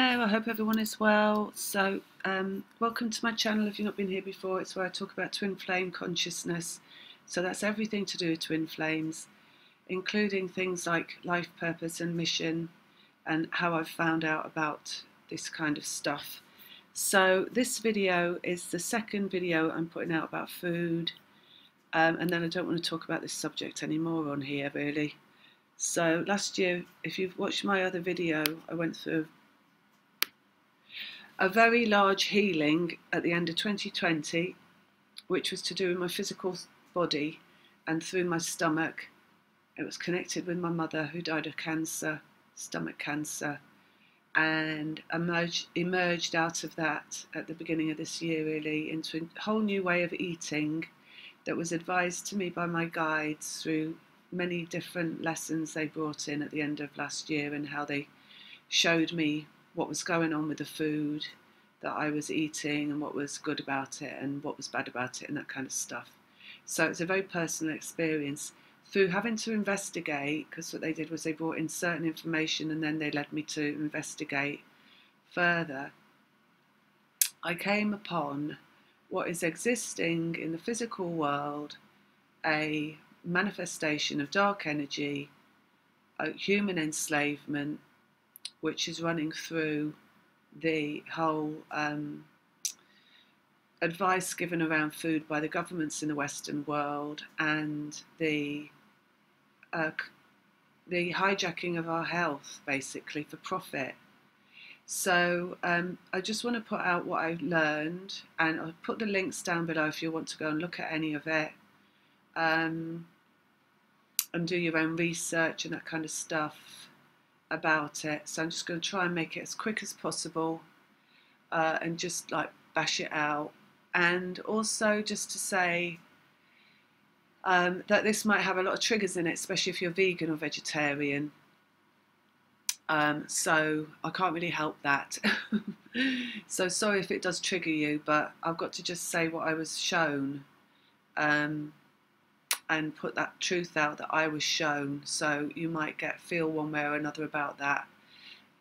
Hello, I hope everyone is well. So, um, welcome to my channel if you've not been here before. It's where I talk about twin flame consciousness. So, that's everything to do with twin flames, including things like life purpose and mission, and how I've found out about this kind of stuff. So, this video is the second video I'm putting out about food, um, and then I don't want to talk about this subject anymore on here really. So, last year, if you've watched my other video, I went through a very large healing at the end of 2020, which was to do with my physical body and through my stomach. It was connected with my mother who died of cancer, stomach cancer, and emerged, emerged out of that at the beginning of this year, really, into a whole new way of eating that was advised to me by my guides through many different lessons they brought in at the end of last year and how they showed me what was going on with the food that I was eating and what was good about it and what was bad about it and that kind of stuff. So it's a very personal experience. Through having to investigate, because what they did was they brought in certain information and then they led me to investigate further, I came upon what is existing in the physical world a manifestation of dark energy, human enslavement, which is running through the whole um, advice given around food by the governments in the Western world and the uh, the hijacking of our health, basically for profit. So um, I just want to put out what I've learned, and I'll put the links down below if you want to go and look at any of it, um, and do your own research and that kind of stuff about it. So I'm just going to try and make it as quick as possible uh, and just like bash it out. And also just to say um, that this might have a lot of triggers in it, especially if you're vegan or vegetarian. Um, so I can't really help that. so sorry if it does trigger you, but I've got to just say what I was shown. Um, and put that truth out that I was shown. So you might get feel one way or another about that.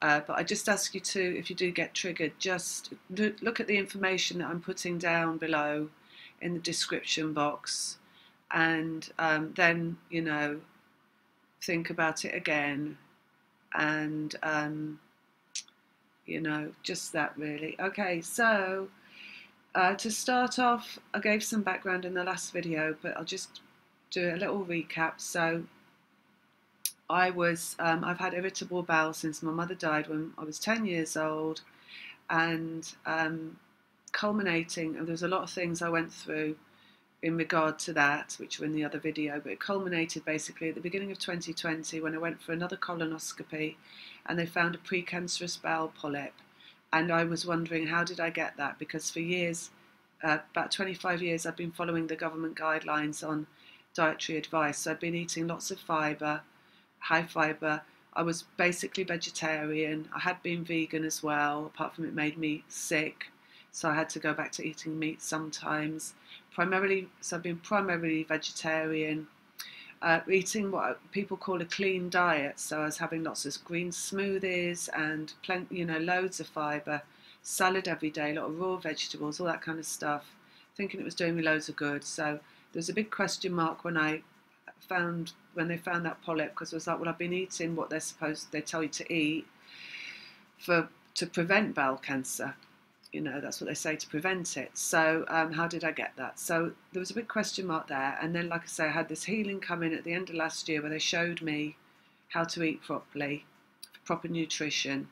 Uh, but I just ask you to, if you do get triggered, just look at the information that I'm putting down below in the description box, and um, then you know think about it again, and um, you know just that really. Okay, so. Uh, to start off, I gave some background in the last video, but I'll just do a little recap. So I was, um, I've had irritable bowel since my mother died when I was 10 years old, and um, culminating, and there was a lot of things I went through in regard to that, which were in the other video, but it culminated basically at the beginning of 2020 when I went for another colonoscopy and they found a precancerous bowel polyp. And I was wondering, how did I get that? Because for years, uh, about 25 years, I've been following the government guidelines on dietary advice. So I'd been eating lots of fibre, high fibre. I was basically vegetarian. I had been vegan as well, apart from it made me sick. So I had to go back to eating meat sometimes. Primarily, so I've been primarily vegetarian. Uh, eating what people call a clean diet. So I was having lots of green smoothies and plenty, you know, loads of fibre, salad every day, a lot of raw vegetables, all that kind of stuff. Thinking it was doing me loads of good. So there's a big question mark when I found when they found that polyp because I was like, well, I've been eating what they're supposed they tell you to eat for to prevent bowel cancer. You know, that's what they say to prevent it. So, um, how did I get that? So, there was a big question mark there. And then, like I say, I had this healing come in at the end of last year where they showed me how to eat properly, proper nutrition.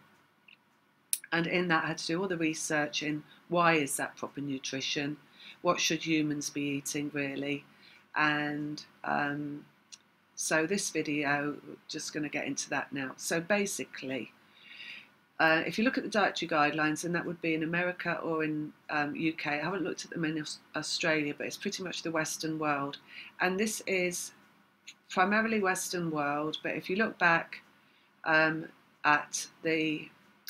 And in that, I had to do all the research in why is that proper nutrition? What should humans be eating really? And um, so this video just going to get into that now. So basically uh, if you look at the dietary guidelines and that would be in America or in um, UK I haven't looked at them in Australia but it's pretty much the western world. And this is primarily western world but if you look back um, at the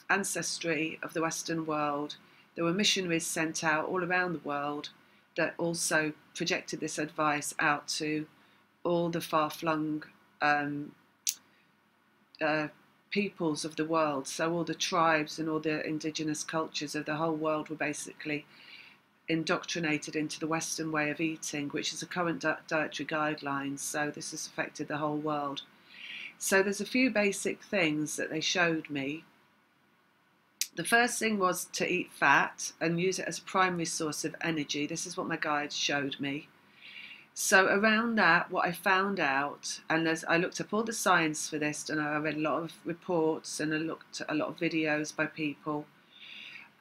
ancestry of the western world there were missionaries sent out all around the world that also projected this advice out to all the far flung um, uh, peoples of the world. So all the tribes and all the indigenous cultures of the whole world were basically indoctrinated into the Western way of eating, which is the current di- dietary guidelines. So this has affected the whole world. So there's a few basic things that they showed me. The first thing was to eat fat and use it as a primary source of energy. This is what my guide showed me. So around that, what I found out, and as I looked up all the science for this, and I read a lot of reports and I looked at a lot of videos by people,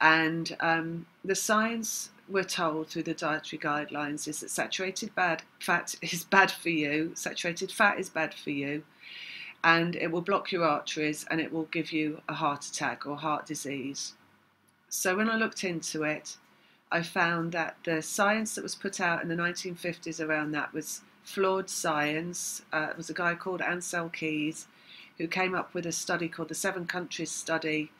and um, the science we're told through the dietary guidelines is that saturated bad fat is bad for you. Saturated fat is bad for you, and it will block your arteries and it will give you a heart attack or heart disease. So when I looked into it, I found that the science that was put out in the 1950s around that was flawed science. Uh, it was a guy called Ancel Keys who came up with a study called the Seven Countries Study,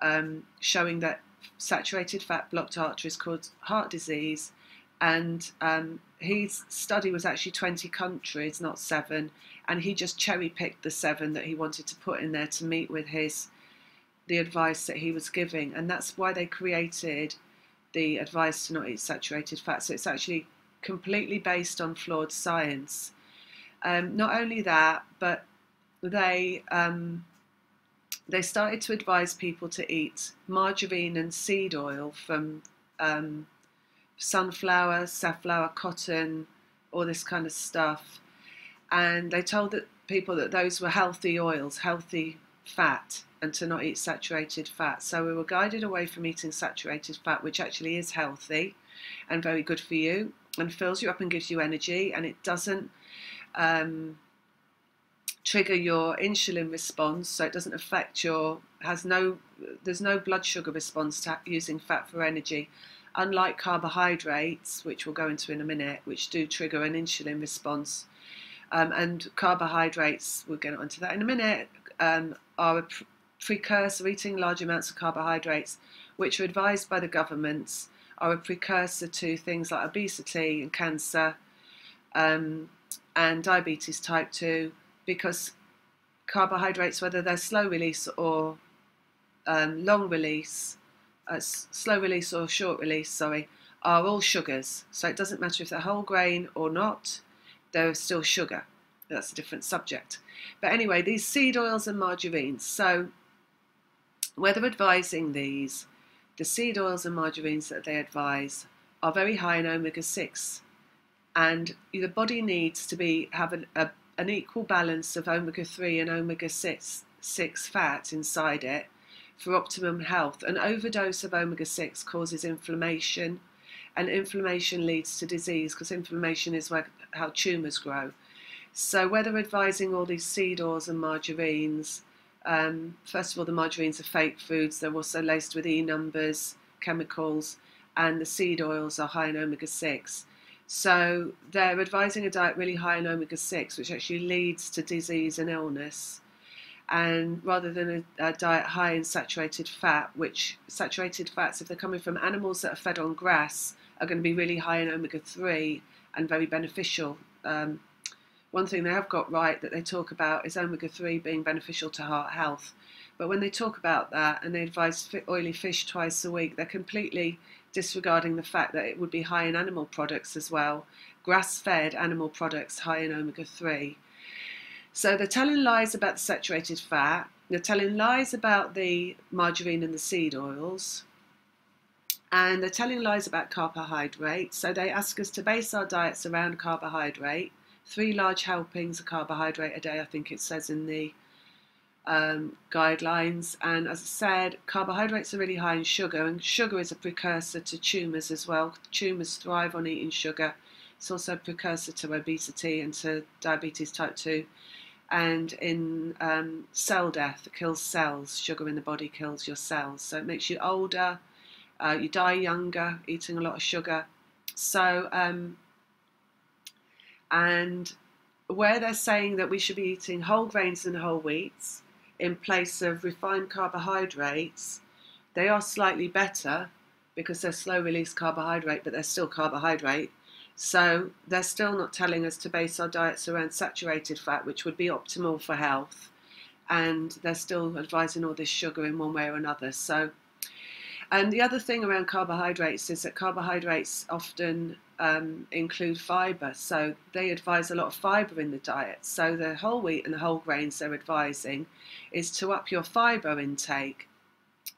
um, showing that saturated fat blocked arteries caused heart disease. And um, his study was actually 20 countries, not seven. And he just cherry picked the seven that he wanted to put in there to meet with his the advice that he was giving. And that's why they created the advice to not eat saturated fat. So it's actually completely based on flawed science. Um, not only that, but they um, they started to advise people to eat margarine and seed oil from um, sunflower, safflower, cotton, all this kind of stuff, and they told that people that those were healthy oils, healthy fat and to not eat saturated fat. So we were guided away from eating saturated fat, which actually is healthy and very good for you and fills you up and gives you energy. And it doesn't um, trigger your insulin response. So it doesn't affect your has no there's no blood sugar response to using fat for energy unlike carbohydrates which we'll go into in a minute which do trigger an insulin response um, and carbohydrates we'll get onto that in a minute um, are a pr- precursor, eating large amounts of carbohydrates, which are advised by the governments, are a precursor to things like obesity and cancer um, and diabetes type 2, because carbohydrates, whether they're slow release or um, long release, uh, slow release or short release, sorry, are all sugars. So it doesn't matter if they're whole grain or not, they're still sugar that's a different subject. But anyway, these seed oils and margarines. So, whether advising these, the seed oils and margarines that they advise are very high in omega 6. And the body needs to be have an, a, an equal balance of omega 3 and omega 6, 6 fat inside it for optimum health. An overdose of omega 6 causes inflammation, and inflammation leads to disease because inflammation is where, how tumours grow. So whether advising all these seed oils and margarines, um, first of all, the margarines are fake foods. They're also laced with E numbers, chemicals, and the seed oils are high in omega 6. So they're advising a diet really high in omega 6, which actually leads to disease and illness. And rather than a, a, diet high in saturated fat, which saturated fats, if they're coming from animals that are fed on grass, are going to be really high in omega 3 and very beneficial um, one thing they have got right that they talk about is omega 3 being beneficial to heart health. But when they talk about that and they advise oily fish twice a week, they're completely disregarding the fact that it would be high in animal products as well, grass fed animal products high in omega 3. So they're telling lies about the saturated fat, they're telling lies about the margarine and the seed oils, and they're telling lies about carbohydrates. So they ask us to base our diets around carbohydrate three large helpings of carbohydrate a day, I think it says in the um, guidelines. And as I said, carbohydrates are really high in sugar, and sugar is a precursor to tumours as well. Tumours thrive on eating sugar. It's also a precursor to obesity and to diabetes type 2. And in um, cell death, it kills cells. Sugar in the body kills your cells. So it makes you older, uh, you die younger, eating a lot of sugar. So um, and where they're saying that we should be eating whole grains and whole wheats in place of refined carbohydrates, they are slightly better because they're slow release carbohydrate, but they're still carbohydrate. So they're still not telling us to base our diets around saturated fat, which would be optimal for health. and they're still advising all this sugar in one way or another. So, and the other thing around carbohydrates is that carbohydrates often um, include fibre, so they advise a lot of fibre in the diet. So the whole wheat and the whole grains they're advising is to up your fibre intake,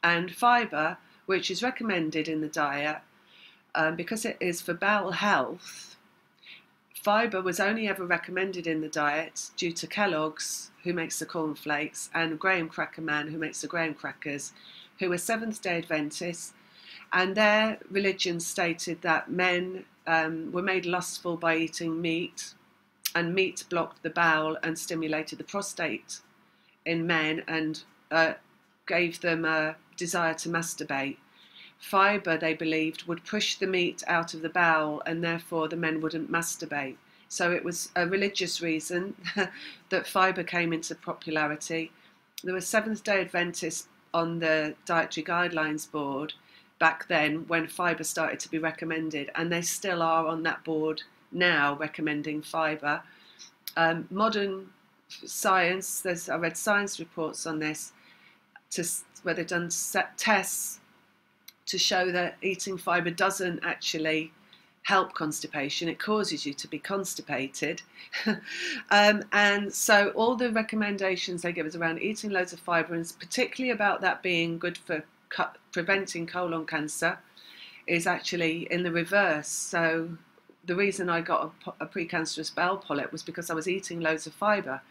and fibre, which is recommended in the diet, um, because it is for bowel health. Fibre was only ever recommended in the diet due to Kellogg's, who makes the cornflakes, and Graham Cracker Man, who makes the graham crackers, who were Seventh day Adventists. And their religion stated that men um, were made lustful by eating meat, and meat blocked the bowel and stimulated the prostate in men and uh, gave them a desire to masturbate. Fibre, they believed, would push the meat out of the bowel and therefore the men wouldn't masturbate. So it was a religious reason that fibre came into popularity. There were Seventh day Adventists on the Dietary Guidelines Board back then when fibre started to be recommended, and they still are on that board now recommending fibre. Um, modern science, there's, I read science reports on this, to, where they've done tests to show that eating fibre doesn't actually help constipation, it causes you to be constipated. um, and so, all the recommendations they give us around eating loads of fibre, and particularly about that being good for preventing colon cancer, is actually in the reverse. So, the reason I got a, a precancerous bowel polyp was because I was eating loads of fibre.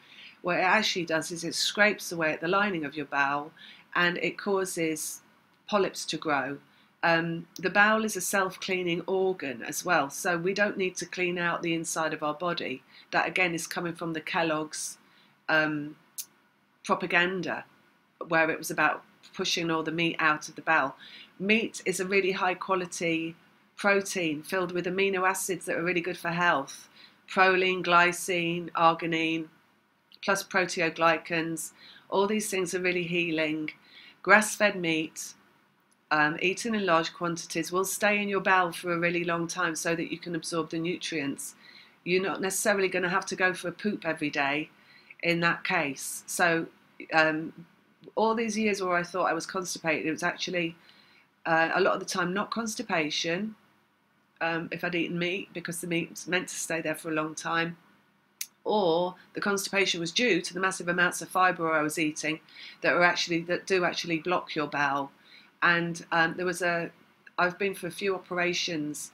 What it actually does is it scrapes away at the lining of your bowel and it causes polyps to grow um, the bowel is a self cleaning organ as well, so we don't need to clean out the inside of our body. That again is coming from the Kellogg's um, propaganda, where it was about pushing all the meat out of the bowel. Meat is a really high quality protein filled with amino acids that are really good for health proline, glycine, arginine, plus proteoglycans. All these things are really healing. Grass fed meat um, eaten in large quantities will stay in your bowel for a really long time so that you can absorb the nutrients. You're not necessarily going to have to go for a poop every day in that case. So, um, all these years where I thought I was constipated, it was actually uh, a lot of the time not constipation um, if I'd eaten meat because the meat's meant to stay there for a long time. Or the constipation was due to the massive amounts of fibre I was eating that are actually that do actually block your bowel and um, there was a I've been for a few operations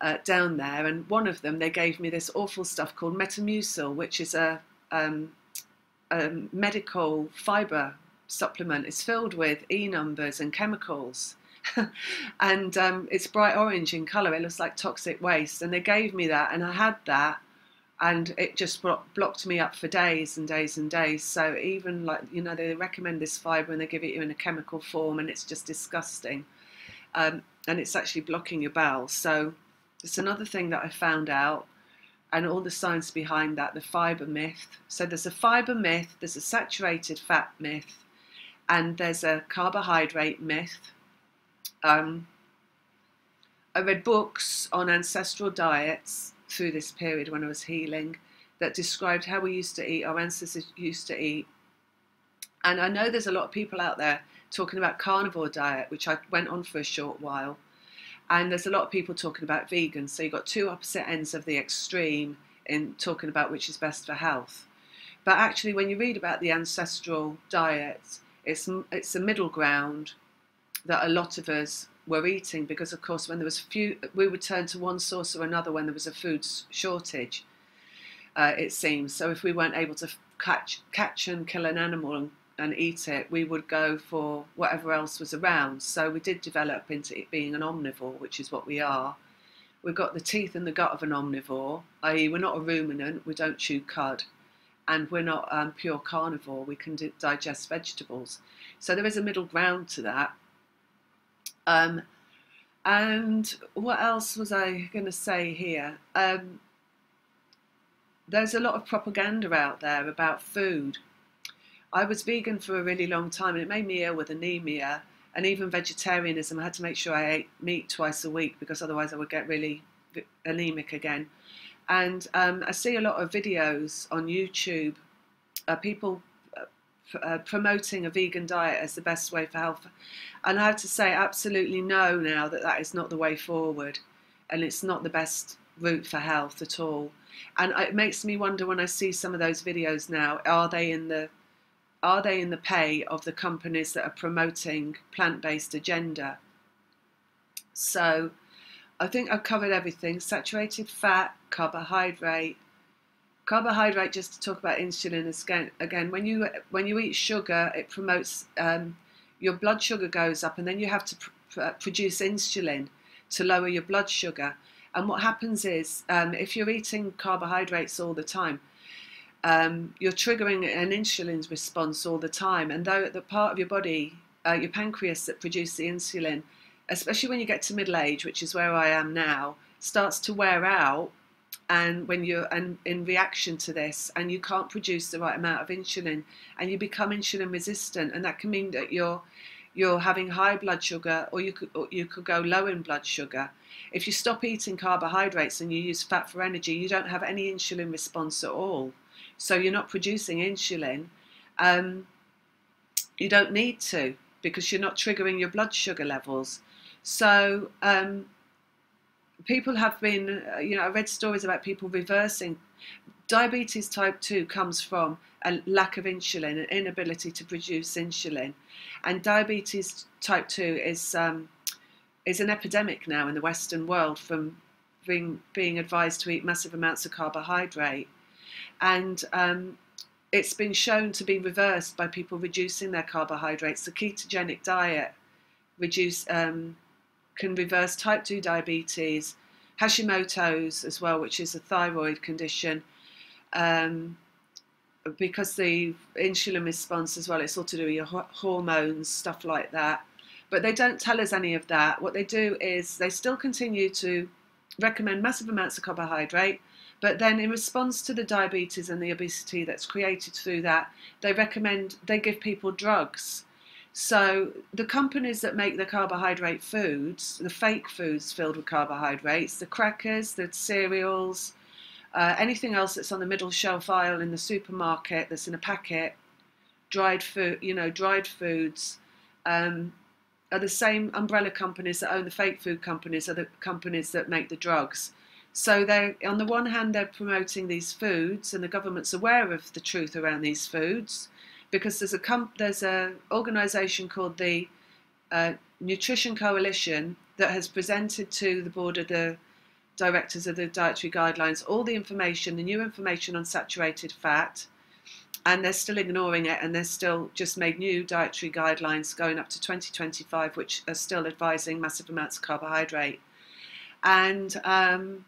uh, down there, and one of them they gave me this awful stuff called Metamucil, which is a, um, a medical fibre supplement. It's filled with E numbers and chemicals. and um, it's bright orange in colour. It looks like toxic waste. And they gave me that, and I had that, and it just blocked me up for days and days and days. So even like you know they recommend this fibre and they give it you in a chemical form, and it's just disgusting, um, and it's actually blocking your bowels. So it's another thing that I found out, and all the science behind that, the fibre myth. So there's a fibre myth, there's a saturated fat myth, and there's a carbohydrate myth. Um, I read books on ancestral diets through this period when I was healing that described how we used to eat, our ancestors used to eat. And I know there's a lot of people out there talking about carnivore diet, which I went on for a short while. And there's a lot of people talking about vegan. So you've got two opposite ends of the extreme in talking about which is best for health. But actually, when you read about the ancestral diet, it's, it's a middle ground that a lot of us were eating because, of course, when there was few, we would turn to one source or another when there was a food shortage. Uh, it seems so. If we weren't able to catch catch and kill an animal and, and eat it, we would go for whatever else was around. So we did develop into it being an omnivore, which is what we are. We've got the teeth and the gut of an omnivore, i.e., we're not a ruminant. We don't chew cud and we're not um, pure carnivore. We can digest vegetables. So there is a middle ground to that. Um, and what else was I going to say here? Um, there's a lot of propaganda out there about food. I was vegan for a really long time and it made me ill with anemia and even vegetarianism. I had to make sure I ate meat twice a week because otherwise I would get really anemic again. And um, I see a lot of videos on YouTube, uh, people uh, promoting a vegan diet as the best way for health. And I have to say, absolutely no now that that is not the way forward and it's not the best route for health at all. And it makes me wonder when I see some of those videos now, are they in the are they in the pay of the companies that are promoting plant-based agenda? So I think I've covered everything. Saturated fat, carbohydrate, carbohydrate just to talk about insulin again again when you when you eat sugar it promotes um, your blood sugar goes up and then you have to pr produce insulin to lower your blood sugar. And what happens is um, if you're eating carbohydrates all the time um, you're triggering an insulin response all the time. And though the part of your body uh, your pancreas that produces the insulin especially when you get to middle age which is where I am now starts to wear out and when you're and in reaction to this and you can't produce the right amount of insulin and you become insulin resistant and that can mean that you're you're having high blood sugar or you could or you could go low in blood sugar. If you stop eating carbohydrates and you use fat for energy you don't have any insulin response at all. So you're not producing insulin. Um, you don't need to because you're not triggering your blood sugar levels. So um, people have been, uh, you know, I read stories about people reversing. Diabetes type 2 comes from a lack of insulin, an inability to produce insulin. And diabetes type 2 is, um, is an epidemic now in the Western world from being, being advised to eat massive amounts of carbohydrate. And um, it's been shown to be reversed by people reducing their carbohydrates. The ketogenic diet reduce um, can reverse type 2 diabetes, Hashimoto's as well, which is a thyroid condition. Um, because the insulin response as well, it's all to do with your hormones, stuff like that. But they don't tell us any of that. What they do is they still continue to recommend massive amounts of carbohydrate, but then in response to the diabetes and the obesity that's created through that, they recommend, they give people drugs so the companies that make the carbohydrate foods, the fake foods filled with carbohydrates, the crackers, the cereals, uh, anything else that's on the middle shelf aisle in the supermarket that's in a packet, dried food, you know, dried foods, um, are the same umbrella companies that own the fake food companies are the companies that make the drugs. So they, on the one hand, they're promoting these foods, and the government's aware of the truth around these foods because there's a comp- there's a organisation called the uh, Nutrition Coalition that has presented to the board of the directors of the dietary guidelines all the information, the new information on saturated fat, and they're still ignoring it, and they're still just made new dietary guidelines going up to 2025, which are still advising massive amounts of carbohydrate. And um,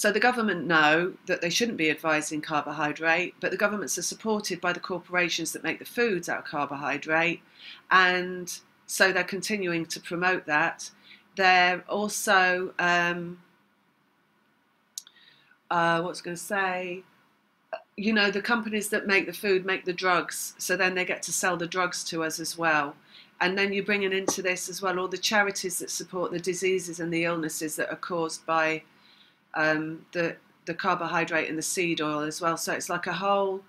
so the government know that they shouldn't be advising carbohydrate, but the governments are supported by the corporations that make the foods out of carbohydrate, and so they're continuing to promote that. They're also, um, uh, what's going to say, you know, the companies that make the food make the drugs, so then they get to sell the drugs to us as well. And then you're bringing into this as well all the charities that support the diseases and the illnesses that are caused by um, the the carbohydrate and the seed oil as well. So it's like a whole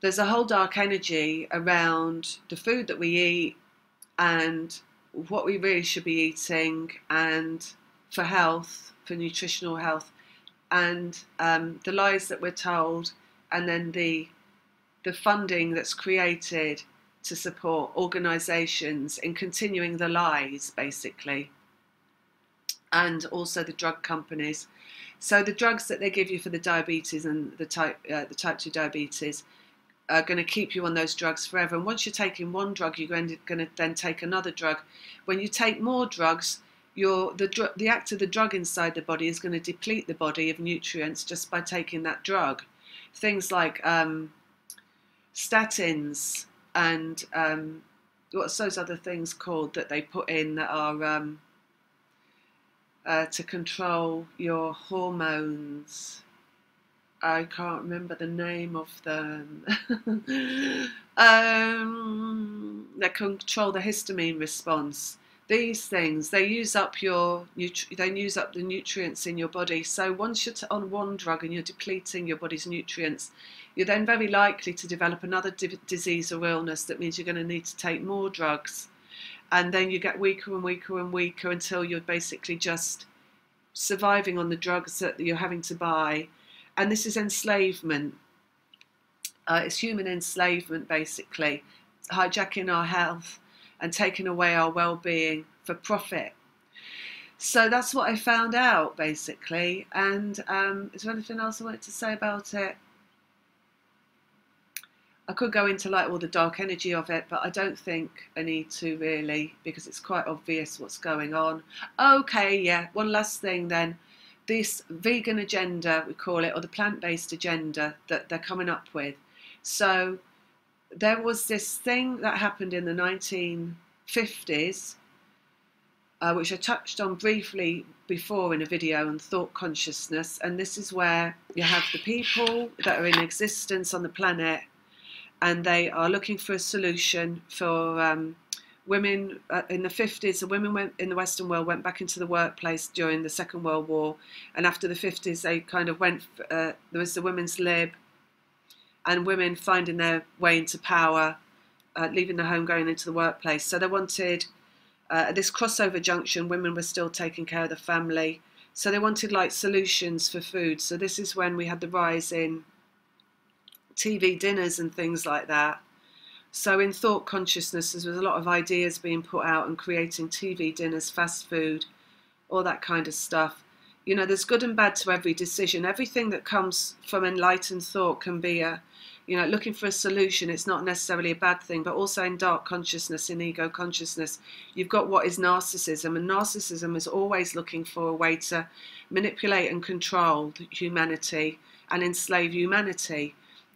there's a whole dark energy around the food that we eat and what we really should be eating and for health, for nutritional health, and um, the lies that we're told, and then the the funding that's created to support organisations in continuing the lies, basically and also the drug companies. So the drugs that they give you for the diabetes and the type uh, the type two diabetes are going to keep you on those drugs forever. And once you're taking one drug, you're going to, going to then take another drug. When you take more drugs, your the dr- the act of the drug inside the body is going to deplete the body of nutrients just by taking that drug. Things like um, statins and um, what's those other things called that they put in that are um, uh, to control your hormones. I can't remember the name of them. um, that control the histamine response. these things they use up your they use up the nutrients in your body so once you're on one drug and you're depleting your body's nutrients you're then very likely to develop another di- disease or illness that means you're going to need to take more drugs and then you get weaker and weaker and weaker until you're basically just surviving on the drugs that you're having to buy and this is enslavement uh, it's human enslavement basically hijacking our health and taking away our well-being for profit. So that's what I found out basically. And um, is there anything else I wanted to say about it? I could go into like all the dark energy of it, but I don't think I need to really because it's quite obvious what's going on. Okay, yeah. One last thing then. This vegan agenda, we call it, or the plant based agenda that they're coming up with. So there was this thing that happened in the 1950s, uh, which I touched on briefly before in a video on thought consciousness, and this is where you have the people that are in existence on the planet, and they are looking for a solution for um, women uh, in the 50s. The women went in the Western world went back into the workplace during the Second World War, and after the 50s, they kind of went. Uh, there was the women's lib and women finding their way into power, uh, leaving the home, going into the workplace. So they wanted uh, this crossover junction. Women were still taking care of the family, so they wanted like solutions for food. So this is when we had the rise in TV dinners and things like that. So in thought consciousness, there was a lot of ideas being put out and creating TV dinners, fast food, all that kind of stuff. You know, there's good and bad to every decision. Everything that comes from enlightened thought can be a you know, looking for a solution, it's not necessarily a bad thing, but also in dark consciousness, in ego consciousness, you've got what is narcissism, and narcissism is always looking for a way to manipulate and control humanity and enslave humanity.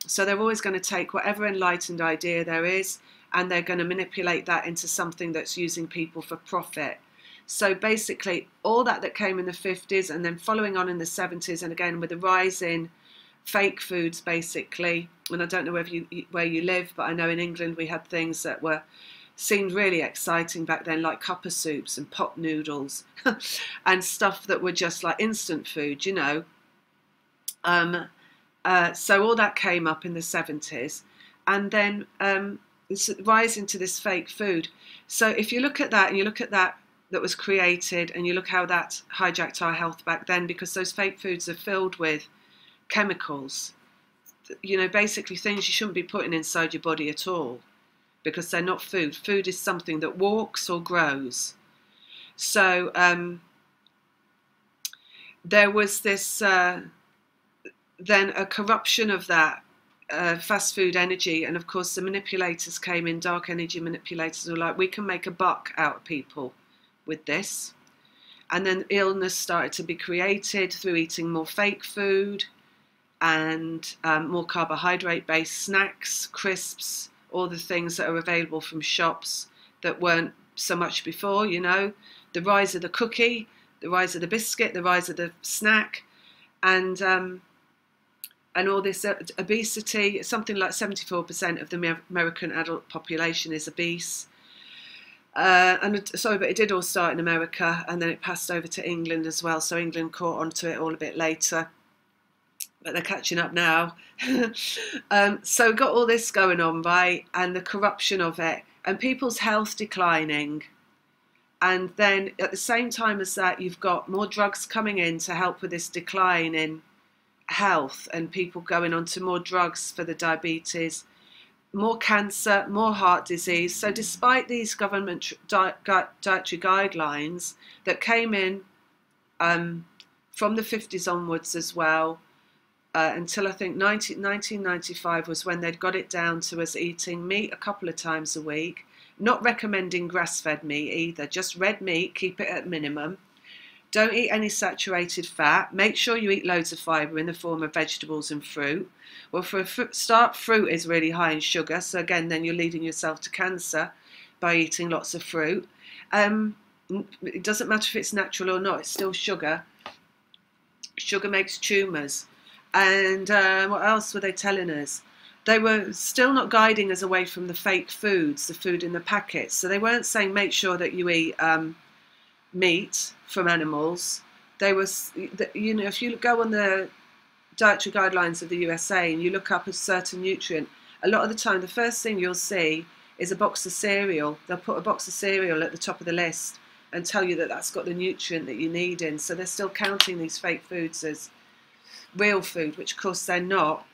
So they're always going to take whatever enlightened idea there is and they're going to manipulate that into something that's using people for profit. So basically, all that that came in the 50s and then following on in the 70s, and again with the rise in fake foods basically. And I don't know whether you, where you live, but I know in England we had things that were seemed really exciting back then, like cuppa soups and pot noodles and stuff that were just like instant food, you know. Um, uh, so all that came up in the 70s. And then um, it's rise into this fake food. So if you look at that and you look at that that was created and you look how that hijacked our health back then, because those fake foods are filled with chemicals, you know, basically things you shouldn't be putting inside your body at all because they're not food. Food is something that walks or grows. So um, there was this, uh, then a corruption of that uh, fast food energy. And of course, the manipulators came in, dark energy manipulators were like, we can make a buck out of people with this. And then illness started to be created through eating more fake food and um, more carbohydrate based snacks, crisps, all the things that are available from shops that weren't so much before, you know, the rise of the cookie, the rise of the biscuit, the rise of the snack, and um, and all this obesity. Something like 74% of the American adult population is obese. Uh, and sorry, but it did all start in America, and then it passed over to England as well. So England caught on to it all a bit later but they're catching up now. um, so got all this going on, right? And the corruption of it, and people's health declining. And then at the same time as that, you've got more drugs coming in to help with this decline in health, and people going on to more drugs for the diabetes, more cancer, more heart disease. So, despite these government dietary guidelines that came in um, from the 50s onwards as well, uh, until I think 19, 1995 was when they'd got it down to us eating meat a couple of times a week. Not recommending grass fed meat either, just red meat, keep it at minimum. Don't eat any saturated fat. Make sure you eat loads of fibre in the form of vegetables and fruit. Well, for a start, fruit is really high in sugar, so again, then you're leading yourself to cancer by eating lots of fruit. Um, it doesn't matter if it's natural or not, it's still sugar. Sugar makes tumours. And uh, what else were they telling us? they were still not guiding us away from the fake foods, the food in the packets. So they weren't saying make sure that you eat um, meat from animals. They were, you know, if you go on the dietary guidelines of the USA and you look up a certain nutrient, a lot of the time the first thing you'll see is a box of cereal. They'll put a box of cereal at the top of the list and tell you that that's got the nutrient that you need in. So they're still counting these fake foods as real food, which of course they're not.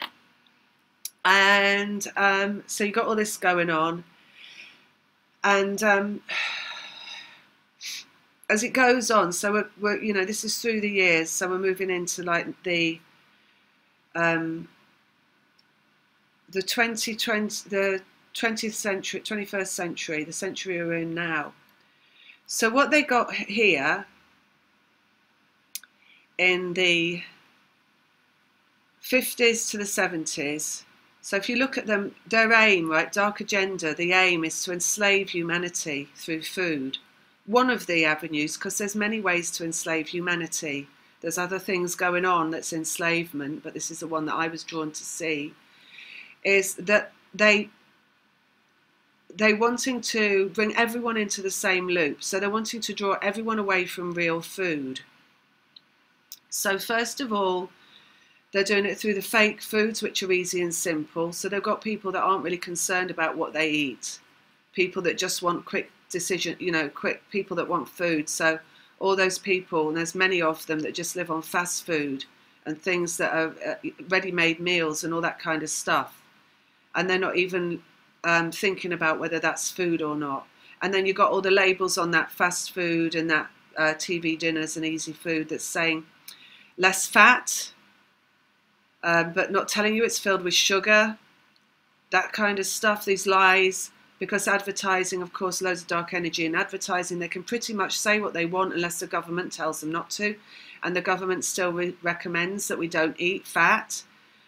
And um, so you've got all this going on. And um, as it goes on, so we're, we're, you know, this is through the years, so we're moving into like the um, the 2020, the 20th century, 21st century, the century we're in now. So what they got here in the 50s to the 70s. So if you look at them, their aim, right, dark agenda, the aim is to enslave humanity through food. One of the avenues, because there's many ways to enslave humanity. There's other things going on that's enslavement, but this is the one that I was drawn to see, is that they they wanting to bring everyone into the same loop. So they're wanting to draw everyone away from real food. So first of all, they're doing it through the fake foods, which are easy and simple. So they've got people that aren't really concerned about what they eat, people that just want quick decision, you know, quick people that want food. So all those people, and there's many of them that just live on fast food and things that are uh, ready-made meals and all that kind of stuff, and they're not even um, thinking about whether that's food or not. And then you've got all the labels on that fast food and that uh, TV dinners and easy food that's saying less fat, um, but not telling you it's filled with sugar, that kind of stuff, these lies. Because advertising, of course, loads of dark energy in advertising. They can pretty much say what they want unless the government tells them not to. And the government still re recommends that we don't eat fat,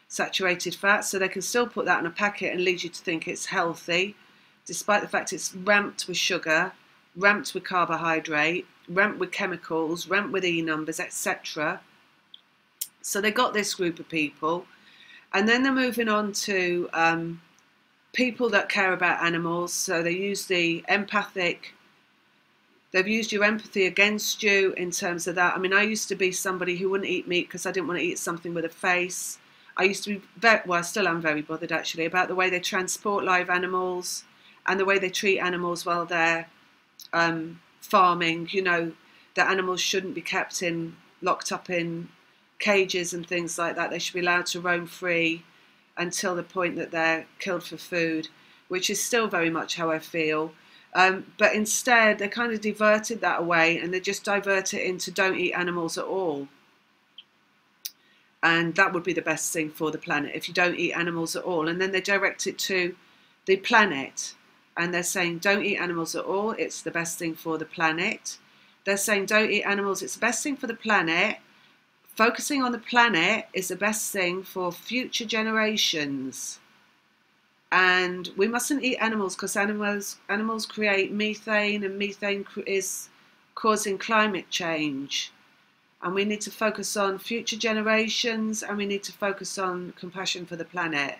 saturated fat. So they can still put that in a packet and lead you to think it's healthy, despite the fact it's ramped with sugar, ramped with carbohydrate, ramped with chemicals, ramped with E numbers, etc. So they got this group of people, and then they're moving on to um, people that care about animals. So they use the empathic. They've used your empathy against you in terms of that. I mean, I used to be somebody who wouldn't eat meat because I didn't want to eat something with a face. I used to be very, well, I still am very bothered actually about the way they transport live animals and the way they treat animals while they're um, farming. You know, that animals shouldn't be kept in locked up in cages and things like that. They should be allowed to roam free until the point that they're killed for food, which is still very much how I feel. Um, but instead, they kind of diverted that away and they just divert it into don't eat animals at all. And that would be the best thing for the planet if you don't eat animals at all. And then they direct it to the planet and they're saying don't eat animals at all, it's the best thing for the planet. They're saying don't eat animals, it's the best thing for the planet Focusing on the planet is the best thing for future generations. And we mustn't eat animals because animals animals create methane, and methane is causing climate change. And we need to focus on future generations, and we need to focus on compassion for the planet.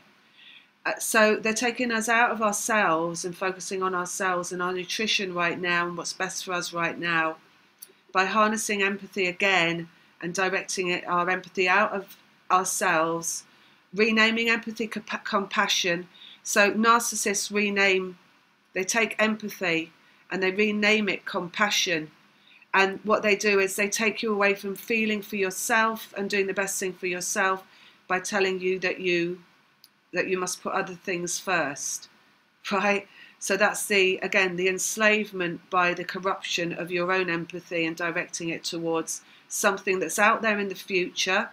Uh, so they're taking us out of ourselves and focusing on ourselves and our nutrition right now and what's best for us right now by harnessing empathy again and directing it, our empathy out of ourselves, renaming empathy comp compassion. So narcissists rename, they take empathy and they rename it compassion. And what they do is they take you away from feeling for yourself and doing the best thing for yourself by telling you that you that you must put other things first, right? So that's the again the enslavement by the corruption of your own empathy and directing it towards something that's out there in the future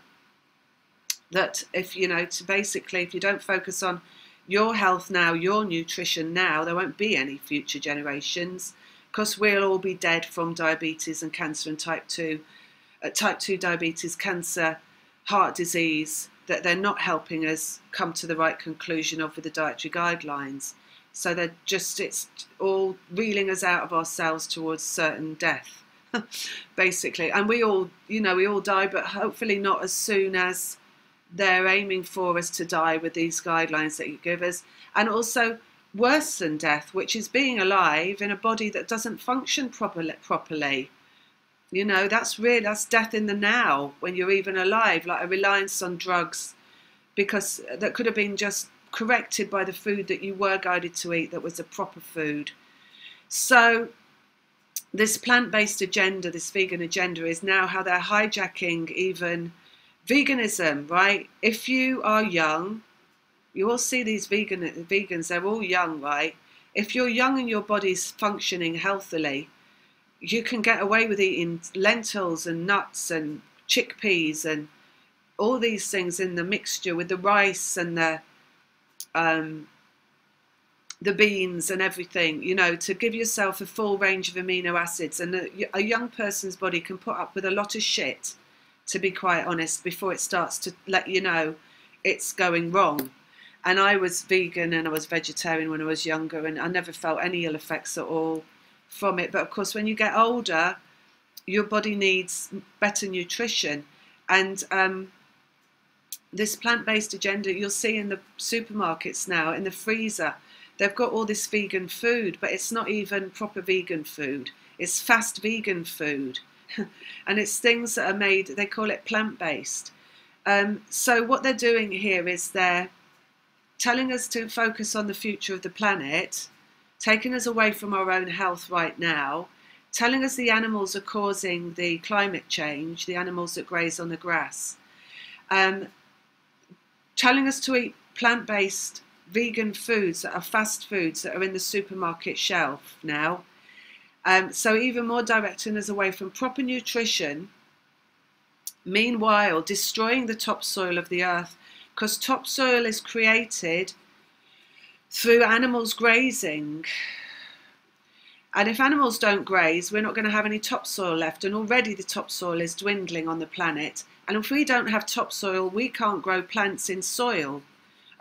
that if you know to basically if you don't focus on your health now your nutrition now there won't be any future generations because we'll all be dead from diabetes and cancer and type 2 uh, type 2 diabetes cancer heart disease that they're not helping us come to the right conclusion of with the dietary guidelines. So they're just it's all reeling us out of ourselves towards certain death basically. And we all, you know, we all die, but hopefully not as soon as they're aiming for us to die with these guidelines that you give us, and also worse than death, which is being alive in a body that doesn't function properly. properly. You know, that's really that's death in the now when you're even alive, like a reliance on drugs, because that could have been just corrected by the food that you were guided to eat that was a proper food. So this plant-based agenda, this vegan agenda, is now how they're hijacking even veganism, right? If you are young, you all see these vegan vegans, they're all young, right? If you're young and your body's functioning healthily, you can get away with eating lentils and nuts and chickpeas and all these things in the mixture with the rice and the um, the beans and everything, you know, to give yourself a full range of amino acids. And a, a, young person's body can put up with a lot of shit, to be quite honest, before it starts to let you know it's going wrong. And I was vegan and I was vegetarian when I was younger, and I never felt any ill effects at all from it. But of course, when you get older, your body needs better nutrition. And um, this plant based agenda you'll see in the supermarkets now, in the freezer, they've got all this vegan food, but it's not even proper vegan food. It's fast vegan food. and it's things that are made, they call it plant based. Um, so, what they're doing here is they're telling us to focus on the future of the planet taking us away from our own health right now, telling us the animals are causing the climate change, the animals that graze on the grass, um, telling us to eat plant based vegan foods that are fast foods that are in the supermarket shelf now. Um, so, even more directing us away from proper nutrition, meanwhile, destroying the topsoil of the earth because topsoil is created through animals grazing. And if animals don't graze, we're not going to have any topsoil left. And already the topsoil is dwindling on the planet. And if we don't have topsoil, we can't grow plants in soil.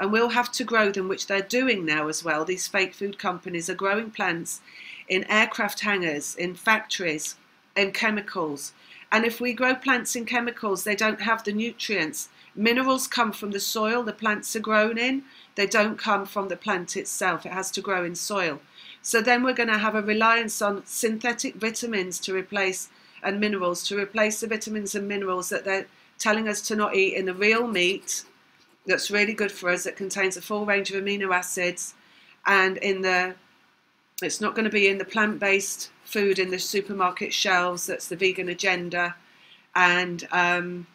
And we'll have to grow them, which they're doing now as well. These fake food companies are growing plants in aircraft hangars, in factories, in chemicals. And if we grow plants in chemicals, they don't have the nutrients. Minerals come from the soil the plants are grown in. They don't come from the plant itself. It has to grow in soil. So then we're going to have a reliance on synthetic vitamins to replace and minerals to replace the vitamins and minerals that they're telling us to not eat in the real meat that's really good for us that contains a full range of amino acids and in the it's not going to be in the plant-based food in the supermarket shelves that's the vegan agenda and um,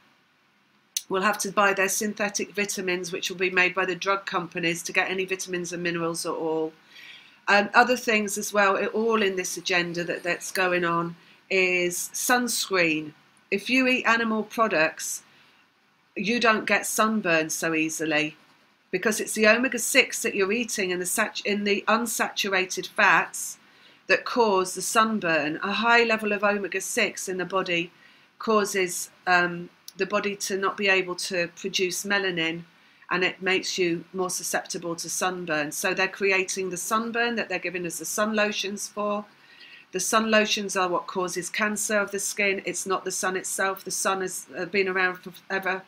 will have to buy their synthetic vitamins, which will be made by the drug companies to get any vitamins and minerals at all. And other things as well, all in this agenda that, that's going on, is sunscreen. If you eat animal products, you don't get sunburn so easily because it's the omega 6 that you're eating in the, in the unsaturated fats that cause the sunburn. A high level of omega 6 in the body causes um, the body to not be able to produce melanin and it makes you more susceptible to sunburn. So they're creating the sunburn that they're giving us the sun lotions for. The sun lotions are what causes cancer of the skin. It's not the sun itself. The sun has uh, been around forever.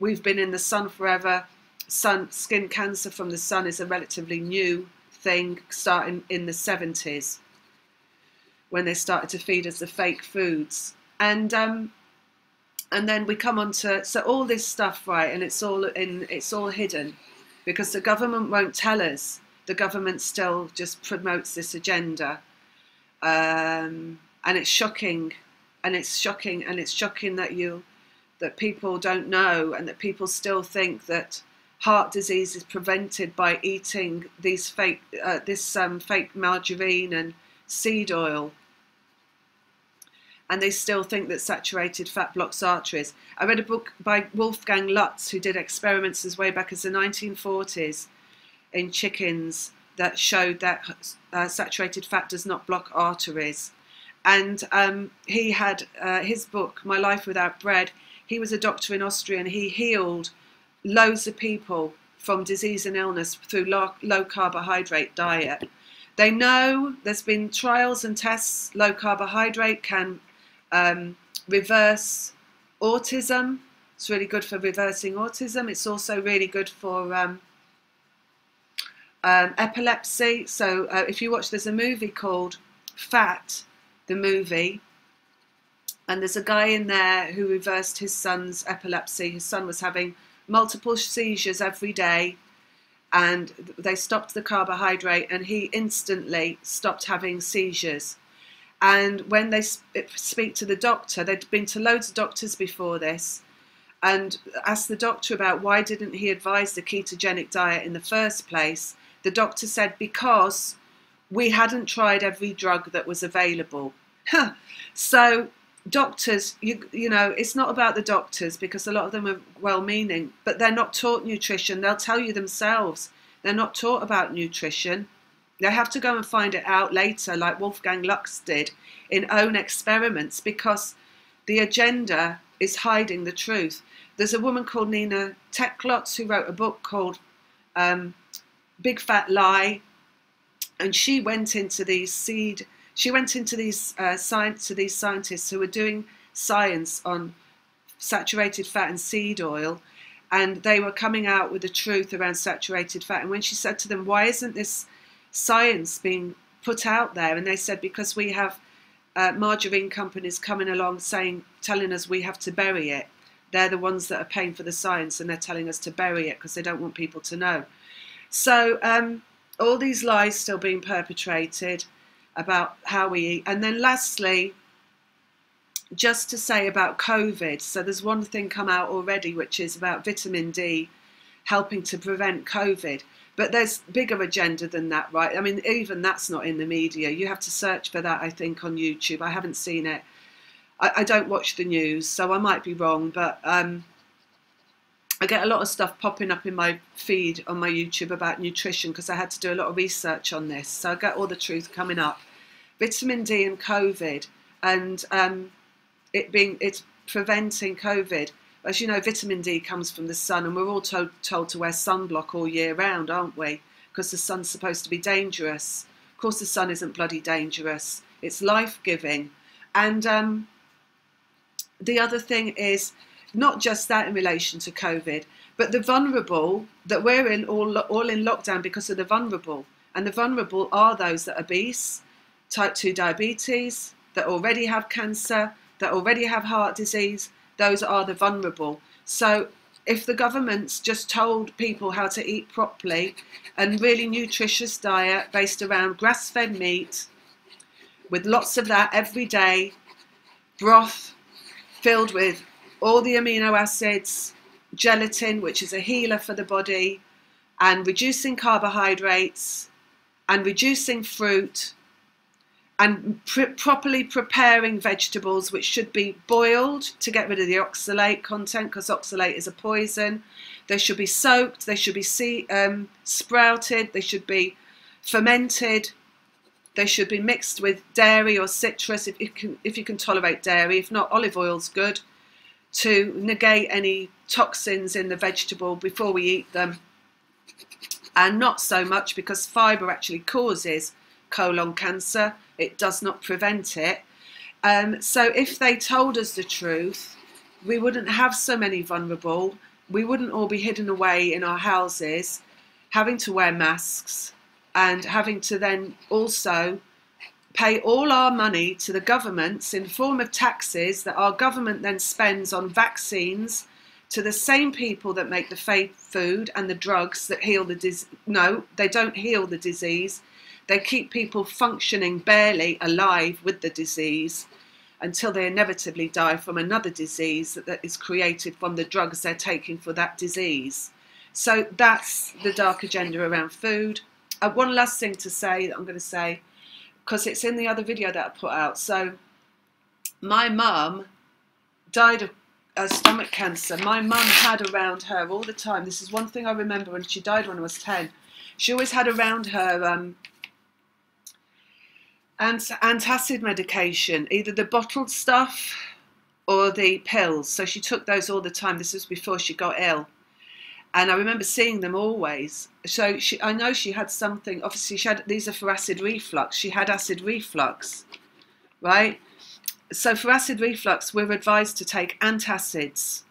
We've been in the sun forever. Sun skin cancer from the sun is a relatively new thing, starting in the 70s when they started to feed us the fake foods. And um, and then we come on to so all this stuff right and it's all in it's all hidden because the government won't tell us the government still just promotes this agenda um, and it's shocking and it's shocking and it's shocking that you that people don't know and that people still think that heart disease is prevented by eating these fake uh, this um, fake margarine and seed oil and they still think that saturated fat blocks arteries. I read a book by Wolfgang Lutz, who did experiments as way back as the 1940s in chickens that showed that uh, saturated fat does not block arteries. And um, he had uh, his book, My Life Without Bread. He was a doctor in Austria and he healed loads of people from disease and illness through low, low carbohydrate diet. They know there's been trials and tests, low carbohydrate can um, reverse autism. It's really good for reversing autism. It's also really good for um, um, epilepsy. So uh, if you watch, there's a movie called Fat, the movie, and there's a guy in there who reversed his son's epilepsy. His son was having multiple seizures every day, and they stopped the carbohydrate, and he instantly stopped having seizures. And when they speak to the doctor, they'd been to loads of doctors before this, and asked the doctor about why didn't he advise the ketogenic diet in the first place. The doctor said because we hadn't tried every drug that was available. so doctors, you, you know, it's not about the doctors because a lot of them are well-meaning, but they're not taught nutrition. They'll tell you themselves. They're not taught about nutrition. They have to go and find it out later, like Wolfgang Lutz did in own experiments, because the agenda is hiding the truth. There's a woman called Nina Teicholz who wrote a book called um, Big Fat Lie, and she went into these seed she went into these uh, science to these scientists who were doing science on saturated fat and seed oil, and they were coming out with the truth around saturated fat. And when she said to them, "Why isn't this science being put out there?" and they said, "Because we have uh, margarine companies coming along saying, telling us we have to bury it. They're the ones that are paying for the science, and they're telling us to bury it because they don't want people to know." So um, all these lies still being perpetrated about how we eat. And then lastly, just to say about COVID. So there's one thing come out already, which is about vitamin D helping to prevent COVID. But there's bigger agenda than that, right? I mean, even that's not in the media. You have to search for that, I think, on YouTube. I haven't seen it. I, I don't watch the news, so I might be wrong, but um, I get a lot of stuff popping up in my feed on my YouTube about nutrition because I had to do a lot of research on this. So I get all the truth coming up. Vitamin D and COVID, and um, it being it's preventing COVID. As you know, vitamin D comes from the sun, and we're all told, told to wear sunblock all year round, aren't we? Because the sun's supposed to be dangerous. Of course, the sun isn't bloody dangerous. It's life giving, and um, the other thing is not just that in relation to COVID, but the vulnerable that we're in all, all in lockdown because of the vulnerable. And the vulnerable are those that are obese, type 2 diabetes, that already have cancer, that already have heart disease. Those are the vulnerable. So if the government's just told people how to eat properly and really nutritious diet based around grass-fed meat with lots of that every day, broth filled with all the amino acids, gelatin, which is a healer for the body, and reducing carbohydrates and reducing fruit and pr properly preparing vegetables, which should be boiled to get rid of the oxalate content because oxalate is a poison. They should be soaked, they should be um, sprouted, they should be fermented, they should be mixed with dairy or citrus if you can, if you can tolerate dairy. If not, olive oil's good to negate any toxins in the vegetable before we eat them. And not so much because fibre actually causes colon cancer, it does not prevent it. Um, so if they told us the truth, we wouldn't have so many vulnerable, we wouldn't all be hidden away in our houses, having to wear masks, and having to then also pay all our money to the governments in form of taxes that our government then spends on vaccines to the same people that make the fake food and the drugs that heal the disease. No, they don't heal the disease. They keep people functioning barely alive with the disease until they inevitably die from another disease that, is created from the drugs they're taking for that disease. So that's the dark agenda around food. Uh, one last thing to say that I'm going to say because it's in the other video that I put out. So my mum died of uh, stomach cancer. My mum had around her all the time. This is one thing I remember when she died when I was 10. She always had around her um, antacid medication, either the bottled stuff or the pills. So she took those all the time. This was before she got ill and I remember seeing them always. So she, I know she had something. Obviously, she had these are for acid reflux. She had acid reflux, right? So for acid reflux, we're advised to take antacids.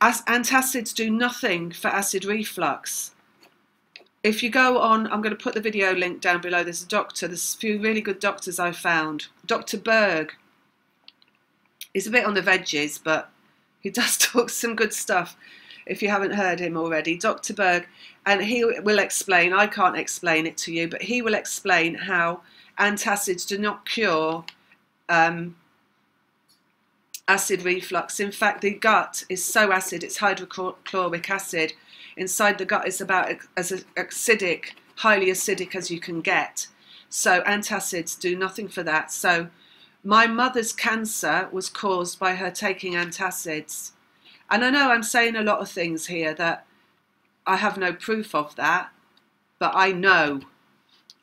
as antacids do nothing for acid reflux. If you go on, I'm going to put the video link down below. There's a doctor, there's a few really good doctors I found. Dr. Berg. He's a bit on the veggies, but he does talk some good stuff if you haven't heard him already. Dr. Berg, and he will explain, I can't explain it to you, but he will explain how antacids do not cure um, acid reflux. In fact, the gut is so acid, it's hydrochloric acid. Inside the gut is about as acidic, highly acidic as you can get. So antacids do nothing for that. So my mother's cancer was caused by her taking antacids. And I know I'm saying a lot of things here that I have no proof of that, but I know,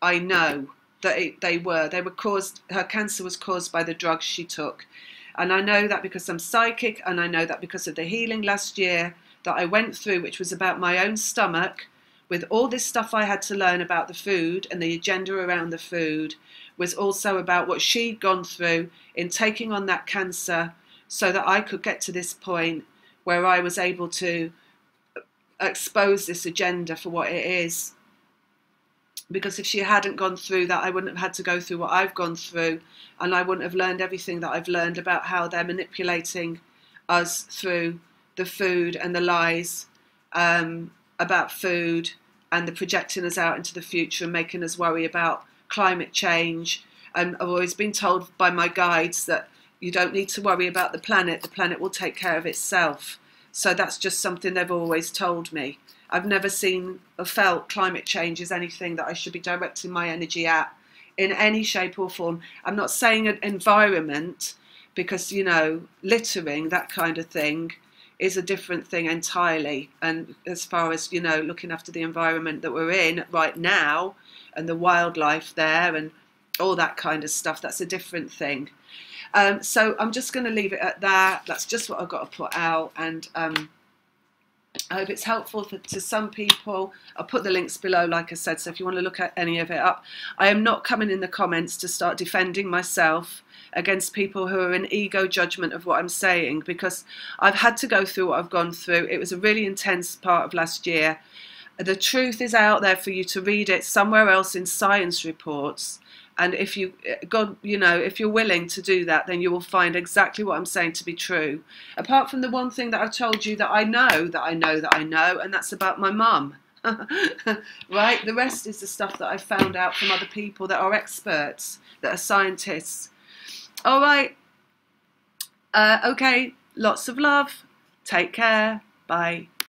I know that it, they were. They were caused, her cancer was caused by the drugs she took. And I know that because I'm psychic, and I know that because of the healing last year that I went through, which was about my own stomach, with all this stuff I had to learn about the food and the agenda around the food, was also about what she'd gone through in taking on that cancer so that I could get to this point where I was able to expose this agenda for what it is because if she hadn't gone through that, I wouldn't have had to go through what I've gone through, and I wouldn't have learned everything that I've learned about how they're manipulating us through the food and the lies um, about food and the projecting us out into the future and making us worry about climate change. And I've always been told by my guides that you don't need to worry about the planet, the planet will take care of itself. So that's just something they've always told me. I've never seen or felt climate change is anything that I should be directing my energy at in any shape or form. I'm not saying an environment because, you know, littering, that kind of thing, is a different thing entirely. And as far as, you know, looking after the environment that we're in right now and the wildlife there and all that kind of stuff, that's a different thing. Um, so I'm just going to leave it at that. That's just what I've got to put out. And um, I hope it's helpful for, to some people. I'll put the links below, like I said, so if you want to look at any of it up. I am not coming in the comments to start defending myself against people who are in ego judgment of what I'm saying because I've had to go through what I've gone through. It was a really intense part of last year. The truth is out there for you to read it somewhere else in science reports and if you god you know if you're willing to do that then you will find exactly what i'm saying to be true. Apart from the one thing that i've told you that i know that i know that i know and that's about my mum. Right? The rest is the stuff that i found out from other people that are experts that are scientists. All right. Uh, okay. Lots of love. Take care. Bye